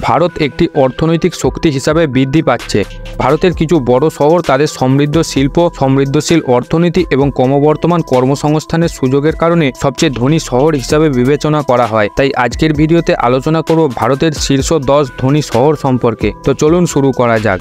ভারত একটি অর্থনৈতিক শক্তি হিসাবে বৃদ্ধি পাচ্ছে। ভারতের কিছু বড় শহর তাদের সমৃদ্ধ শিল্প, সমৃদ্ধশীল অর্থনীতি এবং ক্রমবর্তমান কর্মসংস্থানের সুযোগের কারণে সবচেয়ে ধনী শহর হিসাবে বিবেচনা করা হয়। তাই আজকের ভিডিওতে আলোচনা করব ভারতের শীর্ষ দশ ধনী শহর সম্পর্কে। তো চলুন শুরু করা যাক।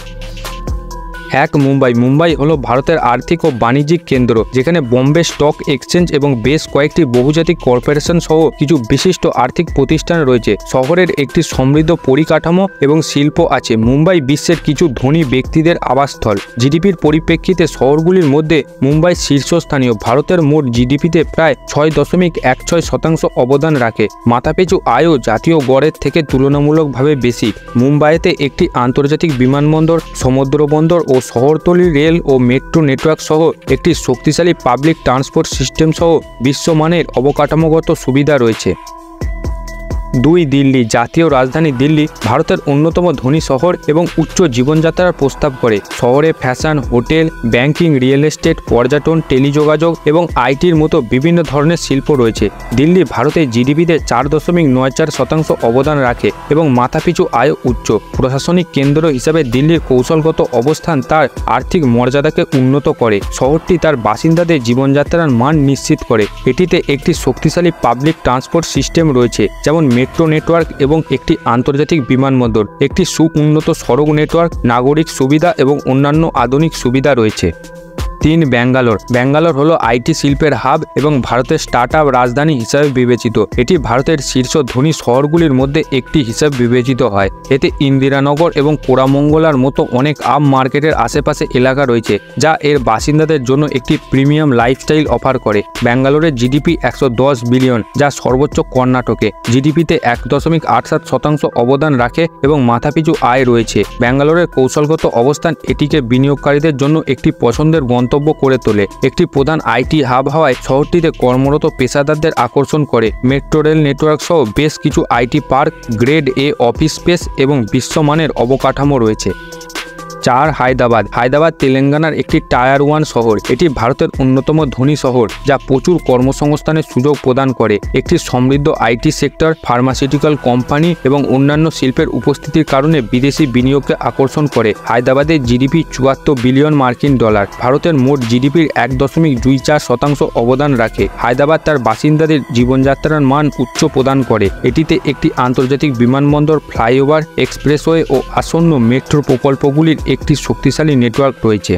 এক মুম্বাই। মুম্বাই হলো ভারতের আর্থিক ও বাণিজ্যিক কেন্দ্র, যেখানে বোম্বে স্টক এক্সচেঞ্জ এবং বেশ কয়েকটি বহুজাতিক কর্পোরেশন সহ কিছু বিশিষ্ট আর্থিক প্রতিষ্ঠান রয়েছে। শহরের একটি সমৃদ্ধ পরিকাঠামো এবং শিল্প আছে। মুম্বাই বিশ্বের কিছু ধনী ব্যক্তিদের আবাসস্থল। জিডিপির পরিপ্রেক্ষিতে শহরগুলির মধ্যে মুম্বাই শীর্ষস্থানীয়। ভারতের মোট জিডিপিতে প্রায় ছয় দশমিক এক ছয় শতাংশ অবদান রাখে। মাথাপিছু আয়ও জাতীয় গড়ের থেকে তুলনামূলকভাবে বেশি। মুম্বাইতে একটি আন্তর্জাতিক বিমানবন্দর সমুদ্রবন্দর ও শহরতলি রেল ও মেট্রো নেটওয়ার্ক সহ একটি শক্তিশালী পাবলিক ট্রান্সপোর্ট সিস্টেম সহ বিশ্বমানের অবকাঠামোগত সুবিধা রয়েছে। দুই দিল্লি, জাতীয় রাজধানী দিল্লি ভারতের অন্যতম ধনী শহর এবং উচ্চ জীবনযাত্রার প্রস্তাব করে। শহরে fashion, hotel, banking, real estate, পর্যটন, টেলিযোগাযোগ এবং আইটির মতো বিভিন্ন ধরনের শিল্প রয়েছে। দিল্লি ভারতের জিডিপিতে চার দশমিক নয় চার শতাংশ অবদান রাখে এবং মাথাপিছু আয় উচ্চ। প্রশাসনিক কেন্দ্র হিসাবে দিল্লির কৌশলগত অবস্থান তার আর্থিক মর্যাদাকে উন্নত করে। শহরটি তার বাসিন্দাদের জীবনযাত্রার মান নিশ্চিত করে। এটিতে একটি শক্তিশালী পাবলিক ট্রান্সপোর্ট সিস্টেম রয়েছে, যেমন মেট্রো নেটওয়ার্ক এবং একটি আন্তর্জাতিক বিমানবন্দর, একটি সুউন্নত সড়ক নেটওয়ার্ক, নাগরিক সুবিধা এবং অন্যান্য আধুনিক সুবিধা রয়েছে। তিন ব্যাঙ্গালোর। ব্যাঙ্গালোর হলো আইটি শিল্পের হাব এবং ভারতের স্টার্ট আপ রাজধানী হিসাবে বিবেচিত। এটি ভারতের শীর্ষ ধনী শহরগুলির মধ্যে একটি হিসাবে বিবেচিত হয়। এতে ইন্দিরানগর এবং কোরামঙ্গলার মতো অনেক আপ মার্কেটের আশেপাশে এলাকা রয়েছে, যা এর বাসিন্দাদের জন্য একটি প্রিমিয়াম লাইফস্টাইল অফার করে। ব্যাঙ্গালোরের জিডিপি একশো দশ বিলিয়ন, যা সর্বোচ্চ কর্ণাটকে। জিডিপিতে এক দশমিক আট সাত শতাংশ অবদান রাখে এবং মাথাপিছু আয় রয়েছে। ব্যাঙ্গালোরের কৌশলগত অবস্থান এটিকে বিনিয়োগকারীদের জন্য একটি পছন্দের গন্তব্য গন্তব্য করে তোলে। একটি প্রধান আইটি হাব হওয়ায় শহরটিতে কর্মরত পেশাদারদের আকর্ষণ করে। মেট্রো রেল নেটওয়ার্ক সহ বেশ কিছু IT park, grade A office space এবং বিশ্বমানের অবকাঠামো রয়েছে। চার হায়দ্রাবাদ। হায়দ্রাবাদ তেলেঙ্গানার একটি টায়ার ওয়ান শহর। এটি ভারতের অন্যতম ধনী শহর, যা প্রচুর কর্মসংস্থানের সুযোগ প্রদান করে। একটি সমৃদ্ধ আইটি সেক্টর ফার্মাসিউটিক্যাল কোম্পানি এবং অন্যান্য শিল্পের উপস্থিতির কারণে বিদেশি বিনিয়োগকে আকর্ষণ করে। হায়দ্রাবাদের জিডিপি চুয়াত্তর বিলিয়ন মার্কিন ডলার। ভারতের মোট জিডিপির এক দশমিক দুই চার শতাংশ অবদান রাখে। হায়দ্রাবাদ তার বাসিন্দাদের জীবনযাত্রার মান উচ্চ প্রদান করে। এটিতে একটি আন্তর্জাতিক বিমানবন্দর, ফ্লাইওভার, এক্সপ্রেসওয়ে ও আসন্ন মেট্রো প্রকল্পগুলির একটি শক্তিশালী নেটওয়ার্ক রয়েছে।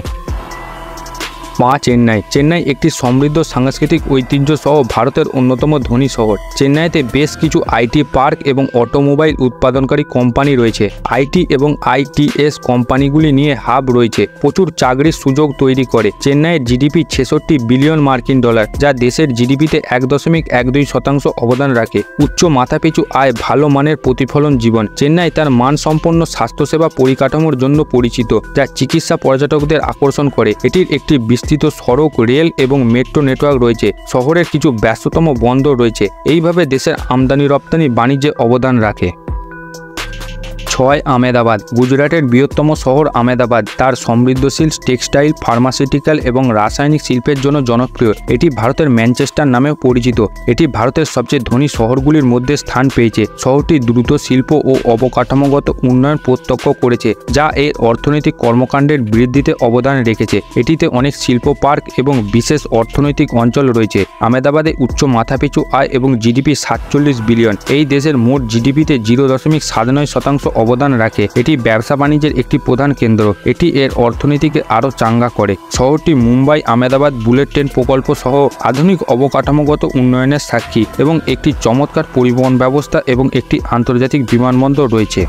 পাঁচ চেন্নাই। চেন্নাই একটি সমৃদ্ধ সাংস্কৃতিক ঐতিহ্য সহ ভারতের অন্যতম ধনী শহর। চেন্নাইতে বেশ কিছু আইটি পার্ক এবং অটোমোবাইল উৎপাদনকারী কোম্পানি রয়েছে। আইটি এবং আইটিএস কোম্পানিগুলি নিয়ে হাব রয়েছে। প্রচুর চাকরির সুযোগ তৈরি করে। চেন্নাইয়ের জিডিপি ছেষট্টি বিলিয়ন মার্কিন ডলার, যা দেশের জিডিপিতে এক দশমিক এক দুই শতাংশ অবদান রাখে। উচ্চ মাথাপিছু আয়, ভালো মানের প্রতিফলন জীবন। চেন্নাই তার মানসম্পন্ন স্বাস্থ্যসেবা পরিকাঠামোর জন্য পরিচিত, যা চিকিৎসা পর্যটকদের আকর্ষণ করে। এটির একটি বিস্তৃত সড়ক, রেল এবং মেট্রো নেটওয়ার্ক রয়েছে। শহরের কিছু ব্যস্ততম বন্দর রয়েছে। এইভাবে দেশের আমদানি রপ্তানি বাণিজ্যে অবদান রাখে। ছয় আমেদাবাদ। গুজরাটের বৃহত্তম শহর আমেদাবাদ। তার সমৃদ্ধশীল টেক্সটাইল, ফার্মাসিউটিক্যাল এবং রাসায়নিক শিল্পের জন্য জনপ্রিয়। এটি ভারতের ম্যানচেস্টার নামেও পরিচিত। এটি ভারতের সবচেয়ে ধনী শহরগুলির মধ্যে স্থান পেয়েছে। শহরটি দ্রুত শিল্প ও অবকাঠামোগত উন্নয়ন প্রত্যক্ষ করেছে, যা এর অর্থনৈতিক কর্মকাণ্ডের বৃদ্ধিতে অবদান রেখেছে। এটিতে অনেক শিল্প পার্ক এবং বিশেষ অর্থনৈতিক অঞ্চল রয়েছে। আমেদাবাদে উচ্চ মাথাপিছু আয় এবং জিডিপি সাতচল্লিশ বিলিয়ন। এই দেশের মোট জিডিপিতে জিরো দশমিক সাত নয় শতাংশ অবদান রাখে। এটি ব্যবসা বাণিজ্যের একটি প্রধান কেন্দ্র। এটি এর অর্থনীতিকে আরও চাঙ্গা করে। শহরটি মুম্বাই আমেদাবাদ বুলেট ট্রেন প্রকল্প সহ আধুনিক অবকাঠামোগত উন্নয়নের সাক্ষী এবং একটি চমৎকার পরিবহন ব্যবস্থা এবং একটি আন্তর্জাতিক বিমানবন্দর রয়েছে।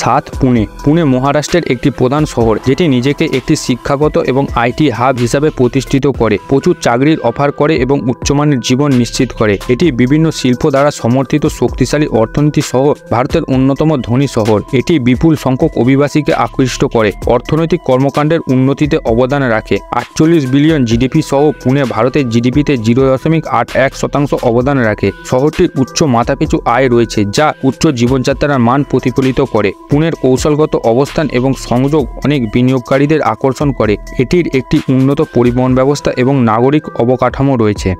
সাত পুনে। পুনে মহারাষ্ট্রের একটি প্রধান শহর, যেটি নিজেকে একটি শিক্ষাগত এবং আইটি হাব হিসাবে প্রতিষ্ঠিত করে, প্রচুর চাকরির অফার করে এবং উচ্চমানের জীবন নিশ্চিত করে। এটি বিভিন্ন শিল্প দ্বারা সমর্থিত শক্তিশালী অর্থনীতি সহ ভারতের অন্যতম ধনী শহর। এটি বিপুল সংখ্যক অভিবাসীকে আকৃষ্ট করে, অর্থনৈতিক কর্মকাণ্ডের উন্নতিতে অবদান রাখে। আটচল্লিশ বিলিয়ন জিডিপি সহ পুনে ভারতের জিডিপিতে জিরো দশমিক আট এক শতাংশ অবদান রাখে। শহরটির উচ্চ মাথাপিছু আয় রয়েছে, যা উচ্চ জীবনযাত্রার মান প্রতিফলিত করে। পুনের কৌশলগত অবস্থান এবং সংযোগ অনেক বিনিয়োগকারীদের আকর্ষণ করে। এটির একটি উন্নত পরিবহন ব্যবস্থা এবং নাগরিক অবকাঠামো রয়েছে।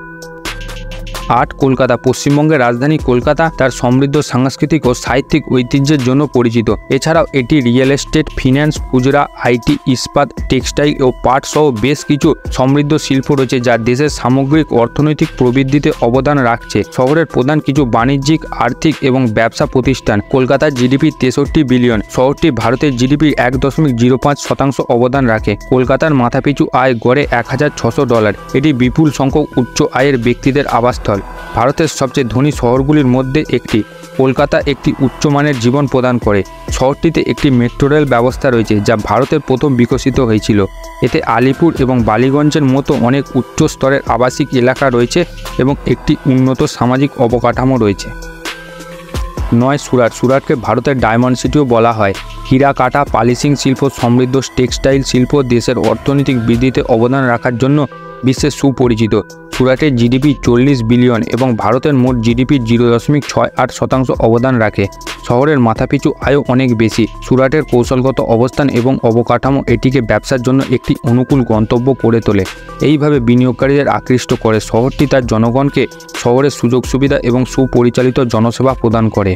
আট কলকাতা, পশ্চিমবঙ্গের রাজধানী কলকাতা তার সমৃদ্ধ সাংস্কৃতিক ও সাহিত্যিক ঐতিহ্যের জন্য পরিচিত। এছাড়াও এটি রিয়েল এস্টেট, ফিন্যান্স, খুচরা, আইটি, ইস্পাত, টেক্সটাইল ও পাট সহ বেশ কিছু সমৃদ্ধ শিল্প রয়েছে যা দেশের সামগ্রিক অর্থনৈতিক প্রবৃদ্ধিতে অবদান রাখছে। শহরের প্রধান কিছু বাণিজ্যিক, আর্থিক এবং ব্যবসা প্রতিষ্ঠান। কলকাতার জিডিপি তেষট্টি বিলিয়ন। শহরটি ভারতের জিডিপির এক দশমিক জিরো পাঁচ শতাংশ অবদান রাখে। কলকাতার মাথাপিছু আয় গড়ে এক ডলার। এটি বিপুল সংখ্যক উচ্চ আয়ের ব্যক্তিদের আবাসস্থল। ভারতের সবচেয়ে ধনী শহরগুলির মধ্যে একটি। কলকাতা একটি উচ্চমানের জীবন প্রদান করে। শহরটিতে একটি মেট্রো রেল ব্যবস্থা রয়েছে, যা ভারতের প্রথম বিকশিত হয়েছিল। এতে আলিপুর এবং বালিগঞ্জের মতো অনেক উচ্চ স্তরের আবাসিক এলাকা রয়েছে এবং একটি উন্নত সামাজিক অবকাঠামো রয়েছে। নয় সুরাট। সুরাটকে ভারতের ডায়মন্ড সিটিও বলা হয়। হীরা কাটা, পালিশিং শিল্প, সমৃদ্ধ টেক্সটাইল শিল্প দেশের অর্থনৈতিক বৃদ্ধিতে অবদান রাখার জন্য বিশ্বের সুপরিচিত। সুরাটের জিডিপি চল্লিশ বিলিয়ন এবং ভারতের মোট জিডিপির জিরো দশমিক ছয় আট শতাংশ অবদান রাখে। শহরের মাথাপিছু আয়ও অনেক বেশি। সুরাটের কৌশলগত অবস্থান এবং অবকাঠামো এটিকে ব্যবসার জন্য একটি অনুকূল গন্তব্য করে তোলে। এইভাবে বিনিয়োগকারীদের আকৃষ্ট করে শহরটি তার জনগণকে শহরের সুযোগ সুবিধা এবং সুপরিচালিত জনসেবা প্রদান করে।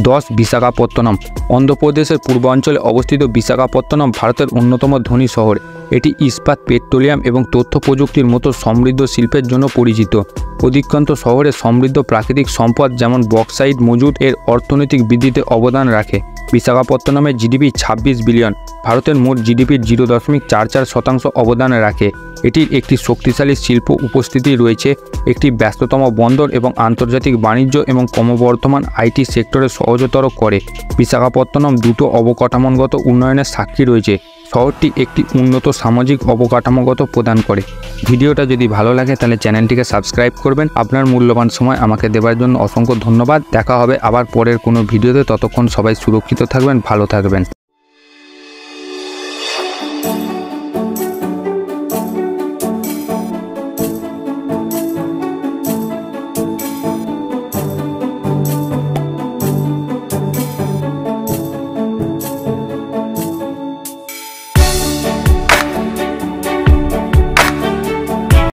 দশ বিশাখাপত্তনম। অন্ধ্রপ্রদেশের পূর্বাঞ্চলে অবস্থিত বিশাখাপত্তনম ভারতের অন্যতম ধনী শহর। এটি ইস্পাত, পেট্রোলিয়াম এবং তথ্য প্রযুক্তির মতো সমৃদ্ধ শিল্পের জন্য পরিচিত। অধিকাংশ শহরে সমৃদ্ধ প্রাকৃতিক সম্পদ যেমন বক্সাইড মজুদ এর অর্থনৈতিক বৃদ্ধিতে অবদান রাখে। বিশাখাপত্তনমের জিডিপি ছাব্বিশ বিলিয়ন, ভারতের মোট জিডিপির জিরো দশমিক চার চার শতাংশ অবদান রাখে। এটির একটি শক্তিশালী শিল্প উপস্থিতি রয়েছে, একটি ব্যস্ততম বন্দর এবং আন্তর্জাতিক বাণিজ্য এবং ক্রমবর্ধমান আইটি সেক্টরে সহজতর করে। বিশাখাপত্তনম দুটো অবকাঠামোগত উন্নয়নের সাক্ষী রয়েছে। শহরটি একটি উন্নত সামাজিক অবকাঠামোগত প্রদান করে। ভিডিওটা যদি ভালো লাগে, তাহলে চ্যানেলটিকে সাবস্ক্রাইব করবেন। আপনার মূল্যবান সময় আমাকে দেওয়ার জন্য অসংখ্য ধন্যবাদ। দেখা হবে আবার পরের কোনো ভিডিওতে। ততক্ষণ সবাই সুরক্ষিত থাকবেন, ভালো থাকবেন।